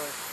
Enjoy.